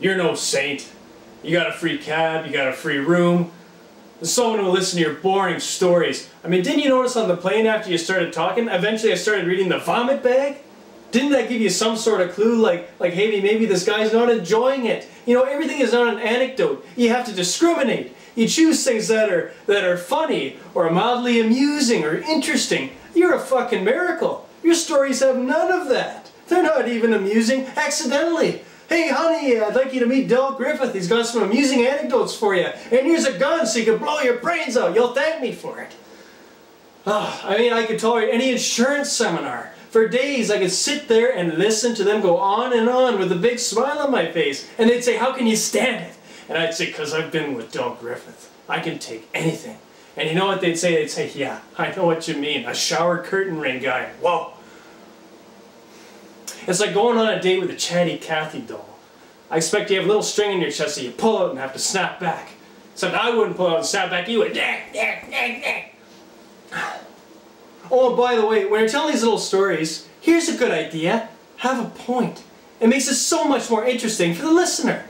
you're no saint. You got a free cab, you got a free room. Someone will listen to your boring stories. I mean, didn't you notice on the plane after you started talking, eventually I started reading the vomit bag? Didn't that give you some sort of clue, like, like, hey, maybe this guy's not enjoying it? You know, everything is not an anecdote. You have to discriminate. You choose things that are that are funny or mildly amusing or interesting. You're a fucking miracle. Your stories have none of that. They're not even amusing accidentally. Hey, honey, I'd like you to meet Del Griffith. He's got some amusing anecdotes for you. And here's a gun so you can blow your brains out. You'll thank me for it. Oh, I mean, I could tolerate any insurance seminar. For days, I could sit there and listen to them go on and on with a big smile on my face. And they'd say, how can you stand it? And I'd say, because I've been with Del Griffith. I can take anything. And you know what they'd say? They'd say, yeah, I know what you mean. A shower curtain ring guy. Whoa. It's like going on a date with a chatty Cathy doll. I expect you have a little string in your chest that you pull out and have to snap back. Except I wouldn't pull out and snap back, you would. Oh, by the way, when you're telling these little stories, here's a good idea. Have a point. It makes it so much more interesting for the listener.